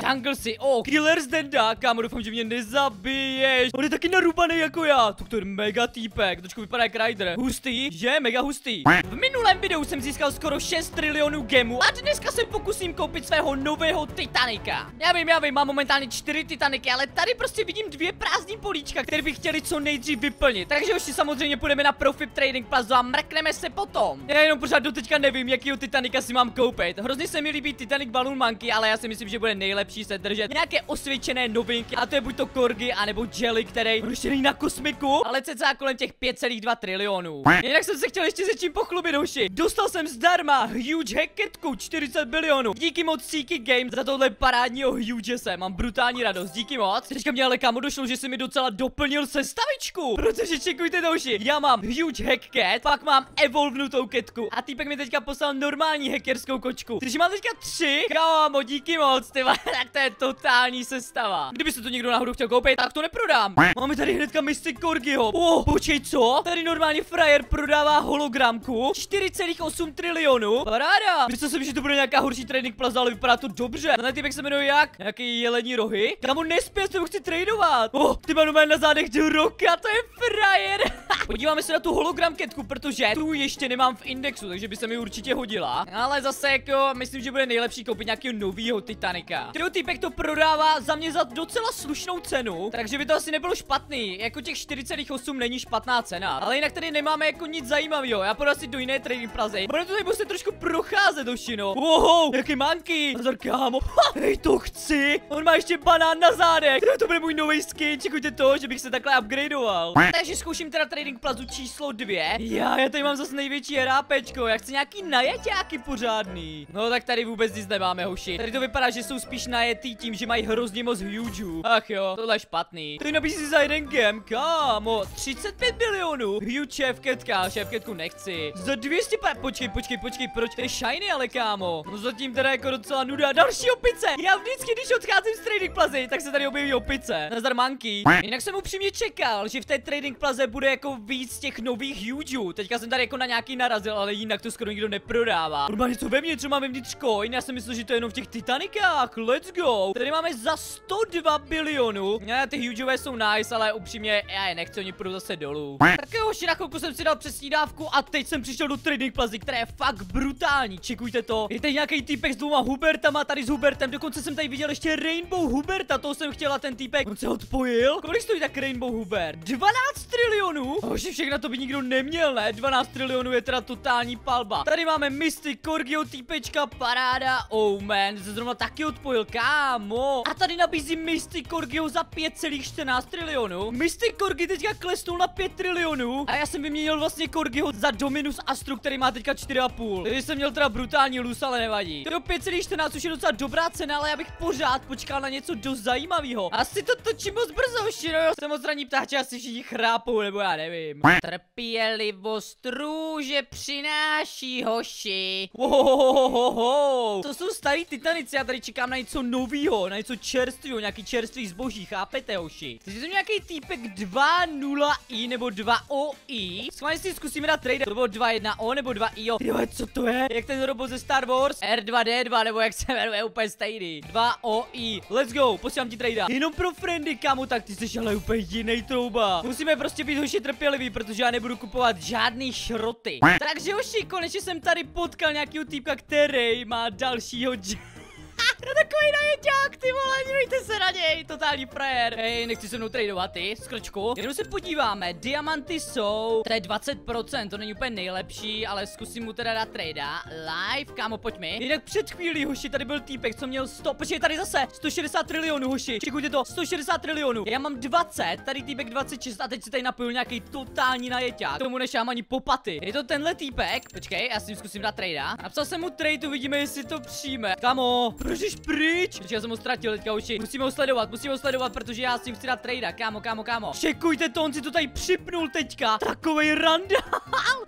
Strangle si, oh, Killer Zdenda, kámo, doufám, že mě nezabiješ. On je taky narubaný jako já, to je mega týpek, trošku vypadá jak Ryder. Hustý, že? Mega hustý. V minulém videu jsem získal skoro 6 trilionů gemů a dneska se pokusím koupit svého nového Titanika. Já vím, já vím, mám momentálně 4 Titaniky, ale tady prostě vidím dvě prázdní políčka, které bych chtěli co nejdřív vyplnit. Takže už si samozřejmě půjdeme na Profit Trading Plaza a mrkneme se potom. Já jenom pořád do teďka nevím, jakýho Titanika si mám koupit. Hrozně se mi líbí Titanic Balloon Monkey, ale já si myslím, že bude nejlepší se držet nějaké osvědčené novinky. A to je buď to Korgi, anebo Jelly, který rušený na kosmiku, ale cca kolem těch 5,2 trilionů. Jinak jsem se chtěl ještě se čím pochlubit, hoši. Dostal jsem zdarma huge hacketku 40 bilionů. Díky moc Seeky Games za tohle parádního huge se. Mám brutální radost, díky moc. Teďka mě ale kámo došlo, že si mi docela doplnil sestavičku. Protože čekujte to, hoši. Já mám huge hack cat, pak mám evolvnutou ketku. A týpek mi teďka poslal normální hackerskou kočku. Takže mám teďka tři. Kámo, díky moc, ty tak to je totální sestava. Kdyby se to někdo náhodou chtěl koupit, tak to neprodám. Máme tady hnedka Mystic Korgiho. Oh, počkej, co? Tady normálně frajer prodává hologramku 4,8 trilionů. Paráda. Myslel jsem, že to bude nějaká horší trading plaza, ale vypadá to dobře. Ten typek se jmenuje jak? Nějaký jelení rohy? Kámo, nespět, to chci tradovat. Oh, ty má na zádech roka, to je frajer. Podíváme se na tu hologram ketku, protože tu ještě nemám v indexu, takže by se mi určitě hodila. Ale zase jako, myslím, že bude nejlepší koupit nějakého nového Titanika. Týpek to prodává za mě za docela slušnou cenu, takže by to asi nebylo špatný. Jako těch 4,8 není špatná cena. Ale jinak tady nemáme jako nic zajímavého. Já půjdu asi do jiné trading plazy. Budeme tady muset trošku procházet do šino. Wow, jaký manky. Nazar, kámo. Ha, hej, to chci. On má ještě banán na zádech. To bude můj nový skin. Čekujte to, že bych se takhle upgradeoval. Takže zkouším teda trading plazu číslo dvě. Já, já tady mám zase největší hrápečko. Já chci nějaký najeťáky pořádný. No tak tady vůbec nic nemáme, hoši. Tady to vypadá, že jsou spíš najetý tím, že mají hrozně moc huge. Ach jo, tohle je špatný. Tady nabízí za jeden gem, kámo. 35 milionů. Huge šéfketka, šéfketku nechci. Za 200 pa... Počkej, počkej, počkej, proč? To je shiny, ale kámo. No zatím teda jako docela nuda. Další opice. Já vždycky, když odcházím z trading plazy, tak se tady objeví opice. Nazdar monkey. Jinak jsem upřímně čekal, že v té trading plaze bude jako víc těch nových hugeů. Teďka jsem tady jako na nějaký narazil, ale jinak to skoro nikdo neprodává. Normálně co ve mně, co máme vnitř coin? Já jsem myslel, že to je jenom v těch Titanikách. Let's go. Tady máme za 102 bilionů. Ne, ty hugeové jsou nice, ale upřímně já je nechci, oni půjdu zase dolů. Tak jo, na chvilku jsem si dal přesní dávku a teď jsem přišel do trading plazy, která je fakt brutální. Čekujte to. Je tady nějaký týpek s dvouma Hubertama, tady s Hubertem. Dokonce jsem tady viděl ještě Rainbow Huberta, to jsem chtěla ten týpek. On se odpojil. Kolik stojí tak Rainbow Hubert? 12 trilionů? Hoši, všechno to by nikdo neměl, ne? 12 trilionů je teda totální palba. Tady máme Misty, Korgio, týpečka, paráda. Oh man, se zrovna taky odpojil, kámo. A tady nabízí Misty Korgio za 5,14 trilionů. Misty Korgi teďka klesnul na 5 trilionů. A já jsem vyměnil vlastně Korgiho za Dominus Astru, který má teďka 4,5. Takže jsem měl teda brutální lus, ale nevadí. To 5,14 už je docela dobrá cena, ale já bych pořád počkal na něco dost zajímavého. Asi to točím moc brzo, širo. Jsem moc ranní ptáči, asi všichni chrápou, nebo já nevím. Trpělivost růže přináší hoši. Ohohohoho. To jsou starý titanici, já tady čekám na něco novýho, na něco čerstvého, nějaký čerstvý zboží, chápete hoši? Takže to nějaký týpek 2.0i nebo 2OI. Schválně si zkusíme na trade, to bylo 2.1O nebo 2IO. Jo, co to je? Jak ten robot ze Star Wars? R2D2 nebo jak se jmenuje, úplně stejný. 2OI. Let's go, posílám ti trade. Jenom pro friendy, kamu, tak ty jsi ale úplně jiný trouba. Musíme prostě být hoši trpěliví, protože já nebudu kupovat žádný šroty. Takže hoši, konečně jsem tady potkal nějakýho týpka, který má dalšího je takový najeďák, ty vole, dívejte se na něj, totální frajer. Hej, nechci se mnou tradovat, ty, skrčku. Jenom se podíváme, diamanty jsou, to je 20%, to není úplně nejlepší, ale zkusím mu teda dát trada. Live, kámo, pojď mi. Jinak před chvílí, hoši, tady byl týpek, co měl 100, počkej, tady zase, 160 trilionů, hoši, čekujte to, 160 trilionů. Já mám 20, tady týpek 26 a teď si tady napojil nějaký totální najeťák. Tomu nešám ani popaty. Je to tenhle týpek, počkej, já s ním zkusím dát trada. Napsal jsem mu trade, uvidíme, jestli to přijme. Kamo, proč jdeš pryč? Protože já jsem ho ztratil teďka uši. Musíme ho sledovat, musíme ho sledovat, protože já s ním chci dát trade. Kámo, kámo, kámo. Čekujte to, on si to tady připnul teďka. Takovej randál.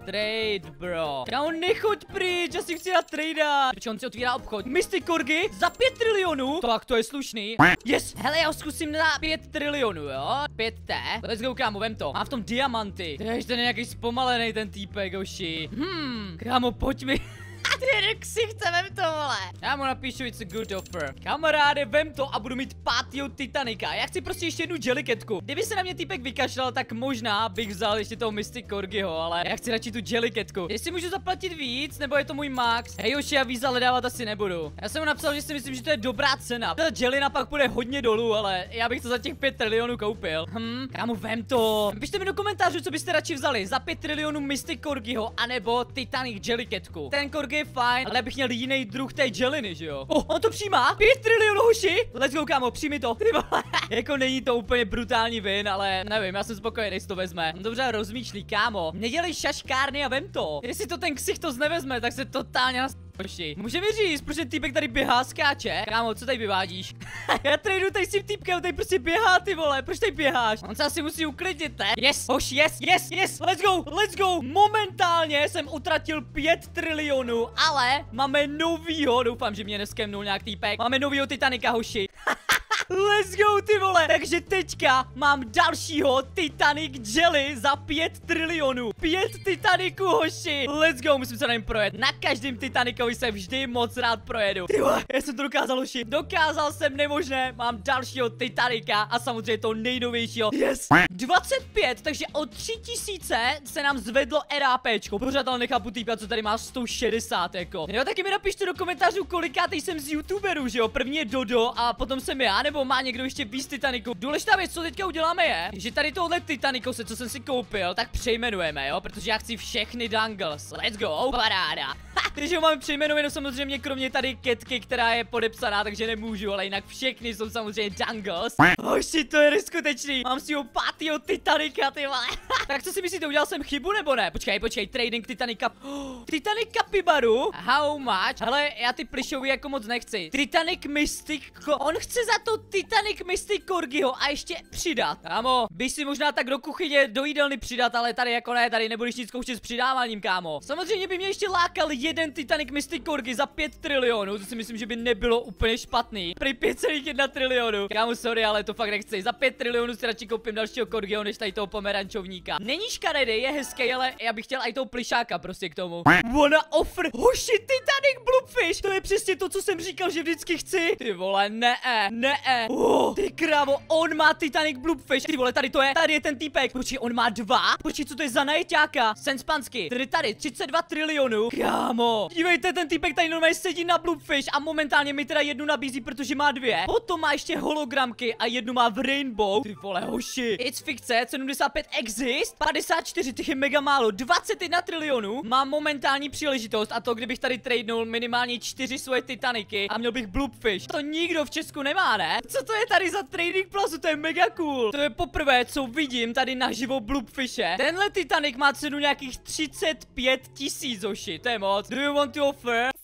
trade, bro. Kámo, nechoď pryč, já si chci dát trade. Protože on si otvírá obchod. Mystic Korgy za 5 trilionů. Tak to je slušný. Yes. Hele, já ho zkusím na 5 trilionů, jo? 5T. Let's go, kámo, vem to. Mám v tom diamanty. To je ten nějaký zpomalený ten týpek, oši. Hmm, kámo, pojď mi. Ty ksichte, vem to, vole. Já mu napíšu, it's a good offer. Kamaráde, vem to a budu mít pátýho Titanika. Já chci prostě ještě jednu jelliketku. Kdyby se na mě týpek vykašlal, tak možná bych vzal ještě toho Mystic Corgiho, ale já chci radši tu jelliketku. Jestli můžu zaplatit víc, nebo je to můj max? Hej, už já víza dávat asi nebudu. Já jsem mu napsal, že si myslím, že to je dobrá cena. Ta jelina pak bude hodně dolů, ale já bych to za těch 5 trilionů koupil. Hm, kámo, vem to. Pište mi do komentářů, co byste radši vzali. Za 5 trilionů Mystic Corgiho, anebo Titanic jelliketku. Ten Corgi je fajn, ale bych měl jiný druh té jeliny, že jo? Oh, on to přijímá? 5 trilionů hoši? Let's go, kámo, přijmi to. Ty vole. jako není to úplně brutální vin, ale nevím, já jsem spokojený, jestli to vezme. Dobře, rozmýšlí, kámo. Nedělej šaškárny a vem to. Jestli to ten ksich to nevezme, tak se totálně nas... Hoši. Může mi říct, ten týpek tady běhá, skáče? Kámo, co tady vyvádíš? Já tradu tady s tím týpkem, tady prostě běhá, ty vole, proč tady běháš? On se asi musí uklidit, ne? Yes, hoš, yes, yes, yes, let's go, let's go. Momentálně jsem utratil 5 trilionů, ale máme novýho, doufám, že mě neskemnul nějak týpek. Máme novýho Titanika, hoši. Let's go, ty vole! Takže teďka mám dalšího Titanic Jelly za 5 trilionů. 5 Titaniců, hoši! Let's go, musím se na něm projet. Na každém Titanicovi se vždy moc rád projedu. Ty vole, já jsem to dokázal, hoši. Dokázal jsem nemožné, mám dalšího Titanika a samozřejmě to nejnovějšího. Yes! 25, takže o 3000 se nám zvedlo RAPčko. Pořád ale nechápu týpa, co tady má 160, jako. Jo, taky mi napište do komentářů, kolikátej jsem z youtuberů, že jo? První je Dodo a potom jsem já, nebo má někdo ještě víc Titaniku. Důležitá věc, co teďka uděláme je, že tady tohle Titanikose, co jsem si koupil, tak přejmenujeme, jo? Protože já chci všechny dangles. Let's go, paráda. Takže ho máme přejmenujeno samozřejmě kromě tady ketky, která je podepsaná, takže nemůžu, ale jinak všechny jsou samozřejmě dangles. Hoši, to je neskutečný. Mám si ho pátýho Titanika, ty vole. tak co si myslíte, udělal jsem chybu nebo ne? Počkej, počkej, trading Titanika. Oh, Titanic Capybaru? How much? Hele, já ty plišový jako moc nechci. Titanic Mystic, on chce za to Titanic Mystic Corgiho a ještě přidat. Kámo, bych si možná tak do kuchyně do jídelny přidat, ale tady jako ne, tady nebudeš nic zkoušet s přidáváním, kámo. Samozřejmě by mě ještě lákal jeden Titanic Mystic Corgi za 5 trilionů, to si myslím, že by nebylo úplně špatný. Prý 5,1 trilionů. Kámo, sorry, ale to fakt nechci. Za 5 trilionů si radši koupím dalšího Corgiho, než tady toho pomerančovníka. Není škaredý, je hezký, ale já bych chtěl i toho plišáka prostě k tomu. Wanna offer. Hoši, Titanic Bluefish. To je přesně to, co jsem říkal, že vždycky chci. Ty vole, ne, ne. Oh, ty krávo, on má Titanic Bluefish. Ty vole, tady to je, tady je ten týpek. Počkej, on má dva? Počkej, co to je za najeťáka? Senspansky. Tady tady, 32 trilionů. Kámo. Dívejte, ten týpek tady normálně sedí na Bluefish a momentálně mi teda jednu nabízí, protože má dvě. Potom má ještě hologramky a jednu má v Rainbow. Ty vole, hoši. It's fikce, 75 exist, 54, těch je mega málo, 21 trilionů. Mám momentální příležitost a to, kdybych tady tradenul minimálně čtyři svoje Titaniky a měl bych Bluefish. To nikdo v Česku nemá, ne? Co to je tady za trading plazu? To je mega cool. To je poprvé, co vidím tady naživo Bluefishe. Tenhle Titanic má cenu nějakých 35 tisíc, oši. To je moc. Do you want to offer?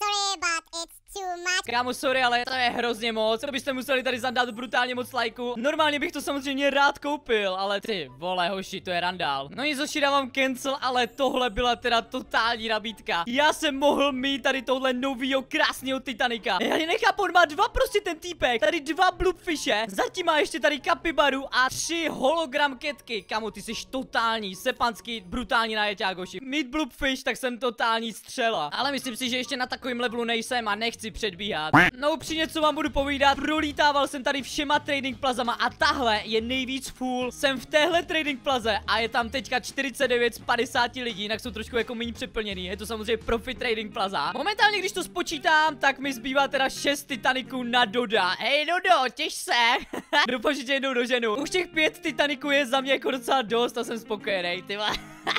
Kámo, sorry, ale to je hrozně moc. To byste museli tady zandat brutálně moc lajku. Normálně bych to samozřejmě rád koupil, ale ty vole, hoši, to je randál. No nic, hoši, dávám cancel, ale tohle byla teda totální nabídka. Já jsem mohl mít tady tohle novýho krásného Titanika. Já nechápu, on má dva prostě ten týpek. Tady dva Bluefishe, zatím má ještě tady kapibaru a tři hologram ketky. Kamo, ty jsi totální, sepanský, brutální najeťák, hoši. Mít Bluefish, tak jsem totální střela. Ale myslím si, že ještě na takovým levelu nejsem a nechci předbíhat. No upřímně, co vám budu povídat, prolítával jsem tady všema trading plazama a tahle je nejvíc full. Jsem v téhle trading plaze a je tam teďka 49 z 50 lidí, jinak jsou trošku jako méně přeplněný. Je to samozřejmě profit trading plaza. Momentálně, když to spočítám, tak mi zbývá teda 6 Titaniků na Doda. Hej Dodo, těž se. Doufám, že tě jednou doženu. Už těch pět Titaniků je za mě jako docela dost a jsem spokojený, ty.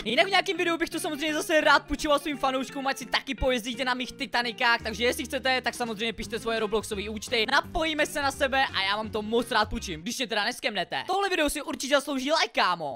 Jinak v nějakém videu bych to samozřejmě zase rád půjčoval svým fanouškům, ať si taky pojezdíte na mých Titanikách, takže jestli chcete, tak samozřejmě pište svoje Robloxové účty, napojíme se na sebe a já vám to moc rád půjčím, když mě teda neskemnete. Tohle video si určitě zaslouží like, kámo.